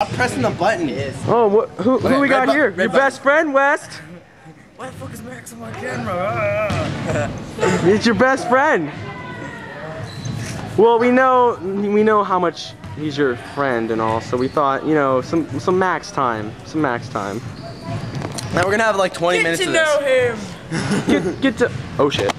Stop pressing the button. Oh, what, who, who we got here? Your button. best friend, West. Why the fuck is Max on my camera? It's your best friend. Well, we know we know how much he's your friend and all, so we thought, you know, some some max time, some max time. Now we're gonna have like 20 Get minutes to of know him. Get get to oh shit.